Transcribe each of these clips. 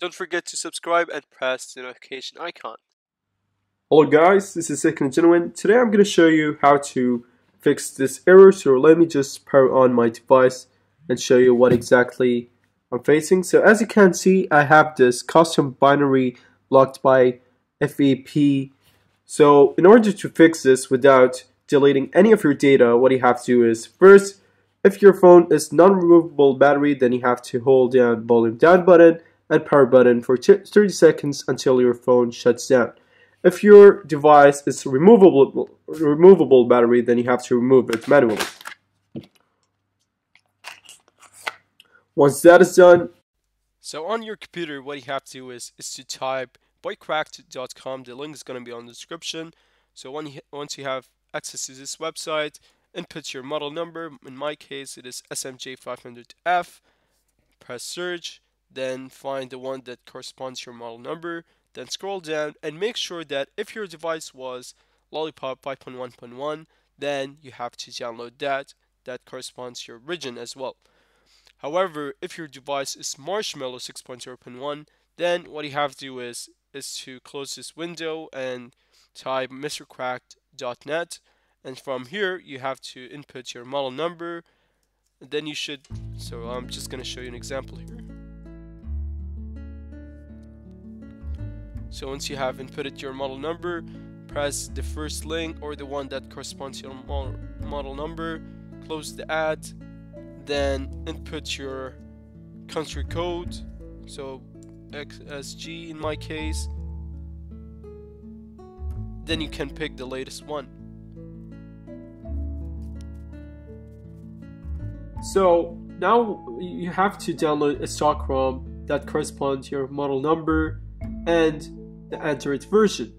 Don't forget to subscribe and press the notification icon. Hello guys, this is TechnoGenuine. Today I'm going to show you how to fix this error. So let me just power on my device and show you what exactly I'm facing. So as you can see, I have this custom binary blocked by FRP. So in order to fix this without deleting any of your data, what you have to do is first, if your phone is non-removable battery, then you have to hold down volume down button and power button for 30 seconds until your phone shuts down. If your device is removable, removable battery, then you have to remove it manually. Once that is done, so on your computer, what you have to do is, is to type boycracked.com. The link is going to be on the description. So when you, once you have access to this website, input your model number. In my case, it is SMJ500F. Press search, then find the one that corresponds to your model number then scroll down and make sure that if your device was Lollipop 5.1.1 then you have to download that. That corresponds to your region as well. However if your device is Marshmallow 6.0.1 then what you have to do is is to close this window and type mrcrab.net and from here you have to input your model number. Then you should so I'm just gonna show you an example here So once you have inputted your model number, press the first link or the one that corresponds to your model number, close the ad, then input your country code, so XSG in my case, then you can pick the latest one. So now you have to download a stock ROM that corresponds to your model number and the Android version.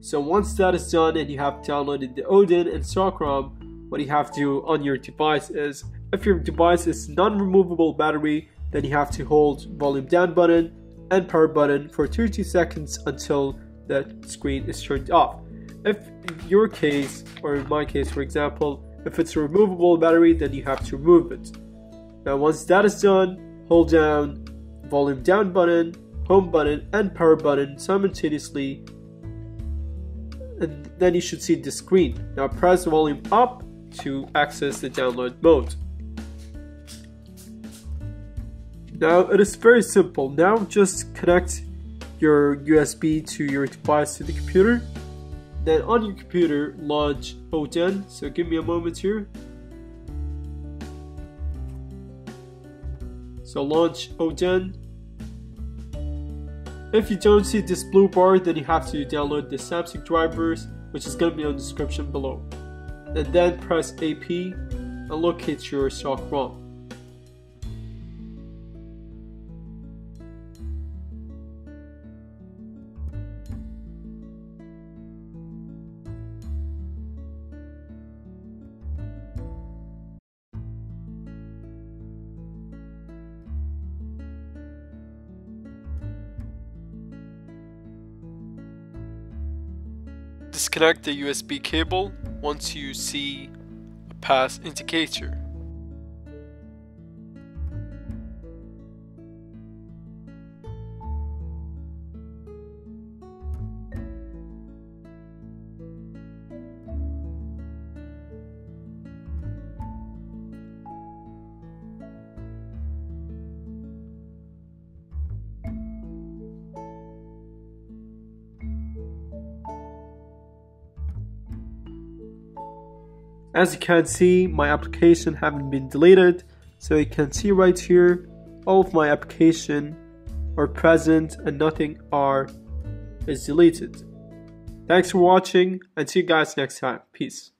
So once that is done and you have downloaded the Odin and StockROM, what you have to do on your device is, if your device is non-removable battery, then you have to hold volume down button and power button for 30 seconds until the screen is turned off. If your case, or in my case for example, if it's a removable battery, then you have to remove it. Now once that is done, hold down volume down button home button and power button simultaneously and then you should see the screen. Now press volume up to access the download mode. Now it is very simple. Now just connect your USB to your device to the computer. Then on your computer launch Odin. So give me a moment here. So launch Odin if you don't see this blue bar, then you have to download the Samsung drivers, which is going to be on the description below. And then press AP and locate your stock ROM. Disconnect the USB cable once you see a pass indicator. As you can see, my application haven't been deleted. So you can see right here, all of my application are present and nothing are is deleted. Thanks for watching and see you guys next time. Peace.